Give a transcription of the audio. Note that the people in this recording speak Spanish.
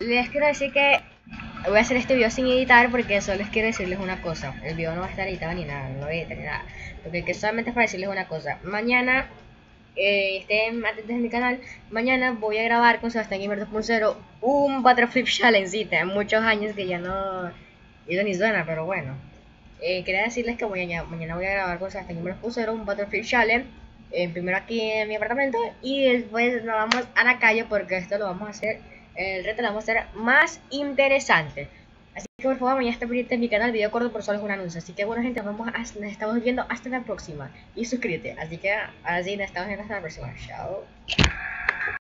Les quiero decir que voy a hacer este video sin editar porque solo les quiero decirles una cosa. El video no va a estar editado ni nada, no voy a editar ni nada. Porque que solamente es para decirles una cosa. Mañana, eh, estén atentos en mi canal, mañana voy a grabar con Sebastián Gamer 2.0 un Butterflip Challenge. Muchos años que ya no ido ni suena, pero bueno. Eh, quería decirles que mañana, mañana voy a grabar con Sebastián Gamer 2.0 un Butterflip Challenge. Eh, primero aquí en mi apartamento y después nos vamos a la calle porque esto lo vamos a hacer el reto lo vamos a hacer más interesante. Así que por favor, mañana está pendiente en mi canal, video corto por solo es un anuncio. Así que bueno gente, nos, vamos nos estamos viendo hasta la próxima. Y suscríbete. Así que así nos estamos viendo hasta la próxima. Chao.